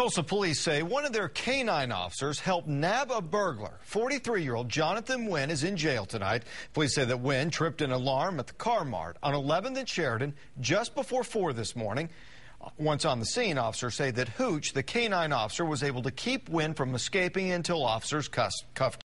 Tulsa police say one of their canine officers helped nab a burglar. 43-year-old Jonathan Wynn is in jail tonight. Police say that Wynn tripped an alarm at the car mart on 11th and Sheridan just before 4 this morning. Uh, once on the scene, officers say that Hooch, the canine officer, was able to keep Wynn from escaping until officers cuffed